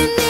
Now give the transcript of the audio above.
living